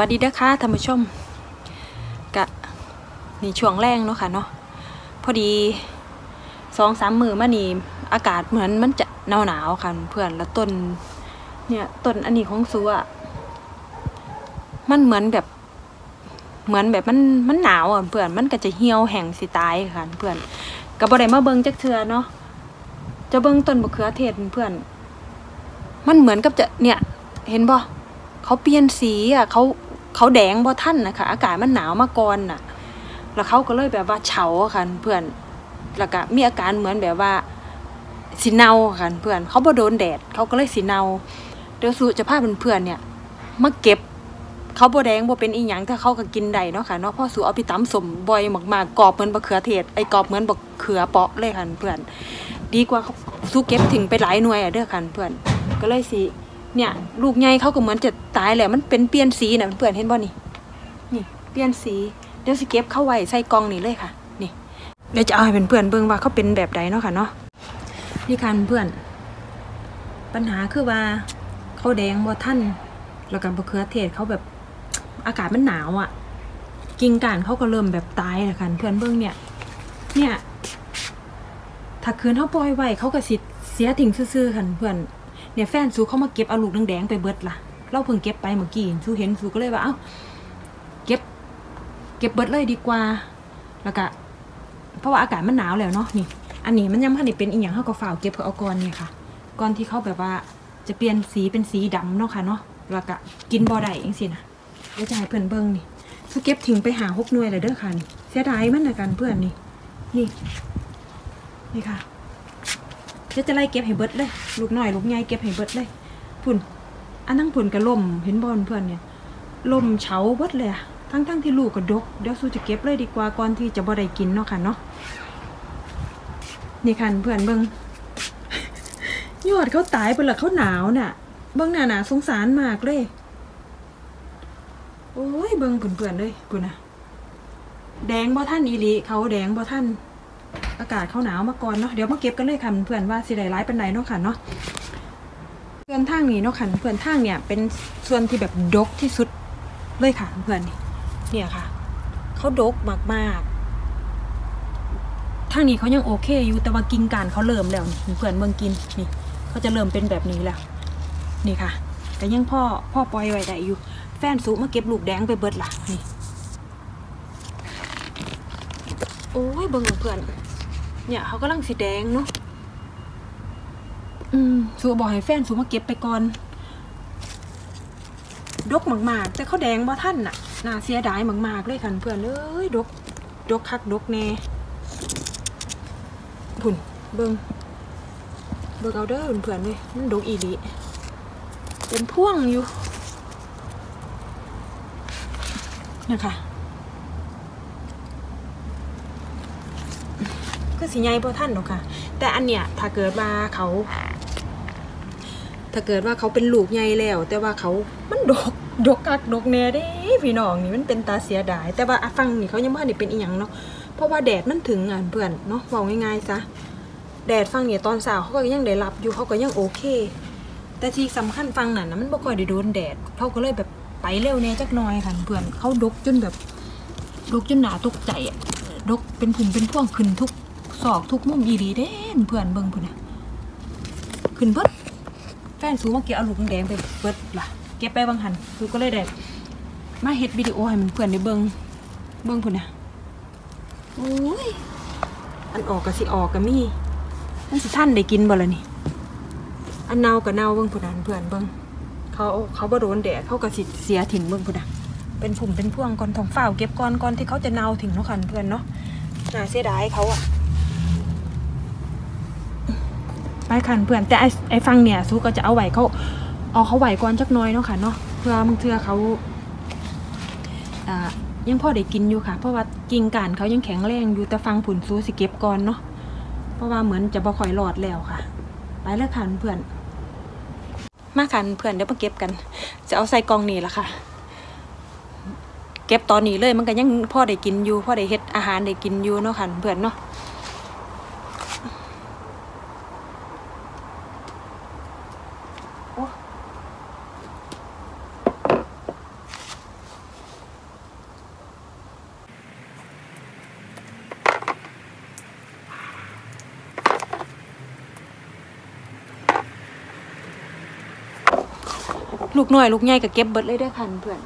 วัสดีเด้อค่ะท่านผู้ชมกะนี่ช่วงแรงเนาะค่ะเนาะพอดีสองสามมือมานี่อากาศเหมือนมันจะหนาวหนาวๆค่ะเพื่อนแล้วต้นเนี่ยต้นอันนี้ของซูอะมันเหมือนแบบเหมือนแบบมันมันหนาวอะเพื่อนมันก็จะเหี่ยวแห้งสิตายค่ะเพื่อนก็บ่ได้มาเบิงจักเทือเนาะจะเบิงต้นมะเขือเทศเพื่อน มันเหมือนกับจะเนี่ย เห็นบ่เขาเปลี่ยนสีอะเขา เขาแดงบ่ท่านนะคะอากาศมันหนาวมาก่อนน่ะ แล้วเขาก็เลยแบบว่าเฉาค่ะเพื่อนแล้วก็มีอาการเหมือนแบบว่าสีเนาค่ะเพื่อนเขาบ่โดนแดดเขาก็เลยสีเนาเดี๋ยวสู่จะพาเพื่อนๆเนี่ยมาเก็บเขาบ่แดงบ่เป็นอีหยังถ้าเขาก็กินได้เนาะค่ะเนาะพ่อสูเอาไปตำสมบ่อยมากๆกรอบเหมือนบะเขือเทศไอ้กรอบเหมือนบะเขือเปาะเลยค่ะเพื่อน ดีกว่าเขาสู้เก็บถึงไปหลายหน่วยอะเด้อค่ะเพื่อนก็เลยสิ เนี่ยลูกใหญ่เขาก็เหมือนจะตายแหละมันเป็นเปลี่ยนสีน่ะเพื่อนเห็นบ่นี่นี่เปลี่ยนสีเดี๋ยวสิเก็บเข้าไว้ใส่กล่องนี่เลยค่ะ นี่เดี๋ยวจะเอาให้เพื่อนๆเบิ่งว่าเขาเป็นแบบใดเนาะค่ะเนาะนี่ค่ะเพื่อน ปัญหาคือว่าเขาแดงบ่ท่านแล้วก็บะเขือเทศเขาแบบอากาศมันหนาวอะ กิ่งก้านเขาก็เริ่มแบบตายแล้วค่ะเพื่อนเบิ่งเนี่ย เนี่ย ถ้าคืนเขาปล่อยไว้เขาก็สิเสียทิ้งซื่อๆค่ะเพื่อน เนี่ยแฟนซูเขามาเก็บเอาลูกแดงๆไปเบิดล่ะ เราเพิ่งเก็บไปเมื่อกี้ซูเห็นซูก็เลยว่า เอ้า เก็บ เก็บเบิดเลยดีกว่า แล้วก็ เพราะว่าอากาศมันหนาวแล้วเนาะ นี่ อันนี้มันยังไม่ได้เป็นอีกอย่างเขาก็ฝ่าวเก็บเพื่อเอาก่อนเนี่ยค่ะก่อนที่เขาแบบว่าจะเปลี่ยนสีเป็นสีดำเนาะค่ะเนาะ แล้วก็กินบ่ได้เองสินะเดี๋ยวจะให้เพื่อนเบิ้งนี่ซูเก็บทิ้งไปหาหกหน่วยเลยเด้อค่ะนี่ เสียดายมันนะกันเพื่อนนี่ นี่ นี่ค่ะ เดี๋ยวจะไล่เก็บให้เบิดเลย ลูกน้อยลูกใหญ่เก็บให้เบิดเลยพุ่นอันทั้งพุ่นกับลมเห็นบอลเพื่อนเนี่ยลมเฉาเบิดเลยอะทั้งทั้งที่ลูกก็ดกเดี๋ยวสู้จะเก็บเลยดีกว่าก่อนที่จะบ่ได้กินเนาะค่ะเนาะนี่ค่ะเพื่อนเบิงยอดเขาตายไปละเขาหนาวน่ะ เบิ้งหนาหนาสงสารมากเลย โอ้ยเบิ้งเพื่อนๆเลยพุ่นะแดงบ่ท่านอีลีเขาแดงบ่ท่าน อากาศเขาหนาวมาก่อนเนาะเดี๋ยวมาเก็บกันเลยค่ะเพื่อนว่าสิไดร้ายเป็นไรเนาะค่ะเนาะเพื่อนทางนี้เนาะค่ะเพื่อนทางเนี่ยเป็นส่วนที่แบบดกที่สุดเลยค่ะเพื่อนนี่เนี่ยค่ะเขาดกมากๆทางนี้เขายังโอเคอยู่แต่ว่ากิ่งการเขาเริ่มแล้วนี่เพื่อนเมืองกินนี่เขาจะเริ่มเป็นแบบนี้แล้ว นี่ค่ะแต่ยังพ่อพ่อปล่อยไว้ได้อยู่ แฟนสุมาเก็บลูกแดงไปเบิดล่ะนี่ โอ้ยเบิ่งเพื่อน เนี่ยเขากำลังสีแดงเนาะอืมสูบอกให้แฟนสูมาเก็บไปก่อนดกมากๆ แต่เขาแดงบ่ท่านน่ะน่าเสียดายมากๆเลยค่ะเพื่อนเอ้ยดกดกคักดกแน่ผุ่นเบิ่งเบิ่งเอาเด้อเพื่อนๆเลยมันดกอีลีเป็นพ่วงอยู่นะคะ ก็สิใหญ่บ่ท่านหรอกค่ะ แต่อันเนี้ยถ้าเกิดว่าเขา ถ้าเกิดว่าเขาเป็นลูกใหญ่แล้ว แต่ว่าเขามันดกดกกักดกแน่เด้พี่น้องนี่มันเป็นตาเสียดาย แต่ว่าฟังนี่เขายังไม่ได้เป็นอีหยังเนาะเพราะว่าแดดมันถึงอะเพื่อนเนาะบอกง่ายๆซะแดดฟังเนี่ยตอนเช้าเขาก็ยังได้รับอยู่เขาก็ยังโอเค แต่ที่สำคัญฟังนั่นนะมันบ่ค่อยได้โดนแดดเขาก็เลยแบบไปเร็วแน่จักน่อยค่ะเพื่อนเขาดกจนแบบดกจนหนาตกใจอะดกเป็นผุ่มเป็นพ่วงขึ้นทุก ศอกทุกมุมอีดีเด้นเพื่อนเบิ่งพุ่นนะขึ้นเบิดแฟนสูงเมาเก็บเอาลูกแดงไปเบิดล่ะเก็บไปบางหันคือก็เลยได้มาเฮ็ดวิดีโอให้มันเพื่อนได้เบิ่งเบิ่งพุ่นนะโอ้ยอันออกก็สิออกก็มีมันสิท่านได้กินบ่ล่ะนี่อันเน่าก็เน่าเบิ่งพุ่นนะเพื่อนเบิ่งเขาเขาบ่โดนแดดเขาก็สิเสียถิ่งเบิ่งพุ่นนะเป็นผุ่มเป็นพ่วงก่อนทองฝ้าวเก็บก่อนก่อนที่เขาจะเน่าถึงเนาะค่ะเพื่อนเนาะน่าเสียดายเขาอะ ไปคันเพื่อนแต่ไอ้ไอ้ฟังเนี่ยซูก็จะเอาไหวเขาเอาเขาไหวก่อนจักน้อยเนาะค่ะเนาะเพื่อบางเทื่อเขาอ่ายังพอได้กินอยู่ค่ะ เพราะว่ากิ่งกานเขายังแข็งแรงอยู่แต่ฟังผุนซูสิเก็บก่อนเนาะเพราะว่าเหมือนจะบ่ค่อยรอดแล้วค่ะ ไปแล้วคันเพื่อนมาคันเพื่อนเดี๋ยวมาเก็บกัน จะเอาใส่กล่องนี่ละค่ะ เก็บตอนนี้เลยมันก็ยังพ่อได้กินอยู่พ่อได้เฮ็ดอาหารได้กินอยู่เนาะค่ะเพื่อนเนาะ ลูกน้อย ลูกใหญ่ก็เก็บเบิดเลยเด้อค่ะเพื่อน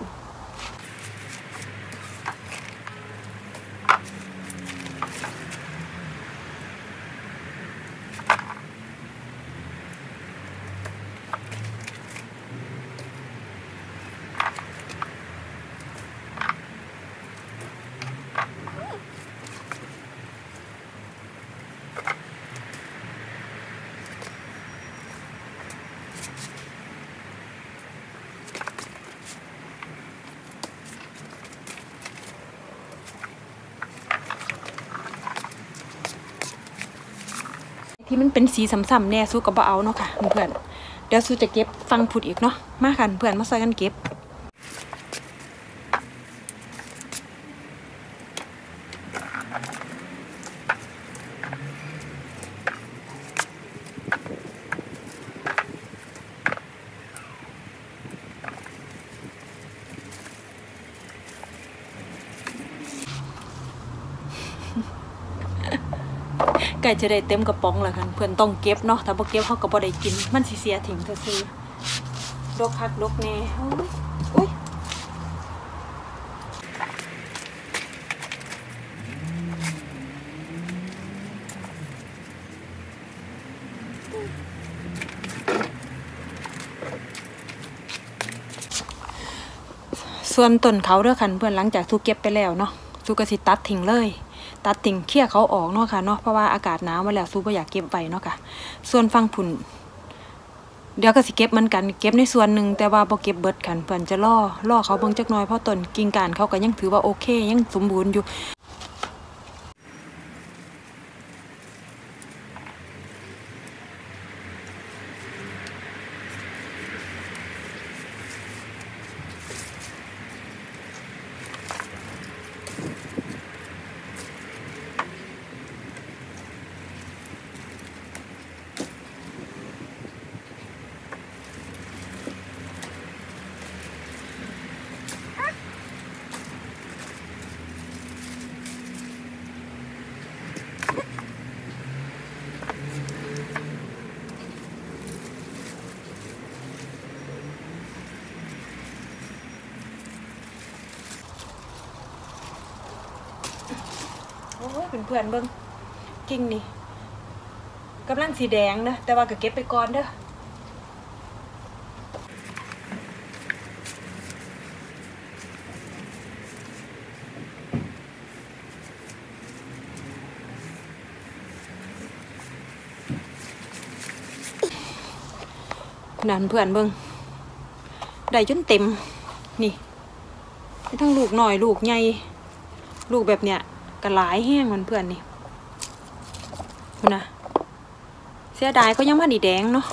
ที่มันเป็นสีซ้ำๆแน่สู้กับบ่เอาเนาะค่ะเพื่อนเดี๋ยวสู้จะเก็บฟังผุดอีกเนาะมาค่ะเพื่อนมาซอยกันเก็บ ไก่จะได้เต็มกระป๋องแล้วกันเพื่อนต้องเก็บเนาะถ้าบ่เก็บเขาก็บ่ได้กิน มันสิเสียทิ้งซื่อดกคักดกแน่อ้ยโอ้ยส่วนต้นเขาเด้อคันเพื่อนหลังจากทูเก็บไปแล้วเนาะทูก็สิตัดทิ้งเลย ตัดติ่งเคี่ยเขาออกเนาะค่ะเนาะเพราะว่าอากาศหนาวมาแล้วซูก็อยากเก็บไว้เนาะค่ะ ส่วนฟังผุนเดี๋ยวก็สิเก็บเหมือนกันเก็บในส่วนหนึ่งแต่ว่าพอเก็บเบิดกันเพิ่นจะล่อล่อเขาเบิ่งจักน้อยเพราะตนกิ่งการเขาก็ยังถือว่าโอเค ยังสมบูรณ์อยู่ โอ้ยเพื่อนๆเบิ่งกิ่งนี่กำลังสีแดงนะแต่ว่าก็เก็บไปก่อนเด้อนั่นเพื่อนเบิ่งได้จนเต็ม นี่ทั้งลูกหน่อยลูกใหญ่ ลูกแบบเนี้ยก็หลายแห้งมันเพื่อนนี่นะเสียดายก็ยังมาดีแดงเนาะ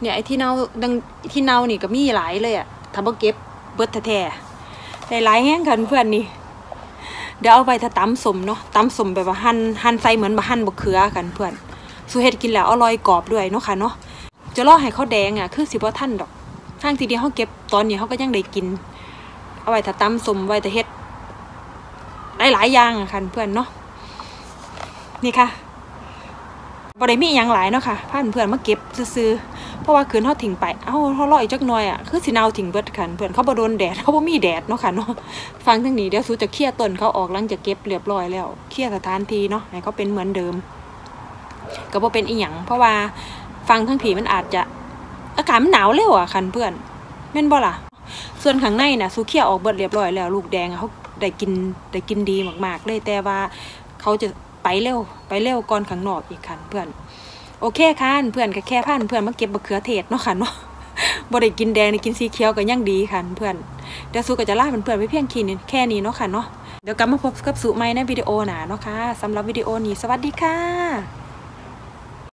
เนี่ยไอ้ที่เนาดังที่เนานี่ก็มีหลายเลยอะถ้าบ่เก็บเบิดแท้ๆได้หลายแห้งกันเพื่อนนี่เดี๋ยวเอาไปถ้าตำสมเนาะตำสมแบบว่าหั่นหั่นใส่เหมือนบะหั่นบะเขือกันเพื่อนสูเฮ็ดกินแล้วอร่อยกรอบด้วยเนาะค่ะเนาะจะรอให้เขาแดงอะคือสิบ่ทันดอกทางทีเดียวเขาเก็บตอนนี้เขาก็ยังได้กิน เอาไว้ถ้าตำสมไว้แต่เฮ็ด หลายๆอย่างอะค่ะเพื่อนเนาะนี่ค่ะบ่ได้มีอย่างหลายเนาะค่ะพาเพื่อนมาเก็บซื้อเพราะว่าคืนเขาทิ้งไปเอ้าเขารออีกจักหน่อยอะคือสินาทิ้งเบิดค่ะเพื่อนเขาบ่โดนแดดเขาบ่มีแดดเนาะค่ะเนาะฟังทั้งนี้เดี๋ยวสูจะเคลียร์ต้นเขาออกหลังจากเก็บเรียบร้อยแล้วเคลียร์สถานที่เนาะให้เขาเป็นเหมือนเดิมก็บ่เป็นอีหยังเพราะว่าฟังทั้งผีมันอาจจะอากาศมันหนาวเร็วอะคันเพื่อนแม่นบ่ล่ะส่วนข้างในน่ะสูเคี่ยออกเบิดเรียบร้อยแล้ว ลูกแดงอะเขา ได้กินได้กินดีมากๆ เลยแต่ว่าเขาจะไปเร็วไปเร็วก่อนข้างนอกอีกคันเพื่อน โอเคค่ะเพื่อนก็แค่พานเพื่อนมาเก็บมะเขือเทศเนาะค่ะเนาะบ่ได้กินแดงได้กินสีเขียวก็ยังดีค่ะเพื่อนเดี๋ยวสูก็จะล่าเพื่อนไว้เพียงแค่นี้แค่นี้เนาะค่ะเนาะเดี๋ยวกลับมาพบกับสูใหม่ในวิดีโอหนาเนาะค่ะสำหรับวิดีโอนี้สวัสดีค่ะ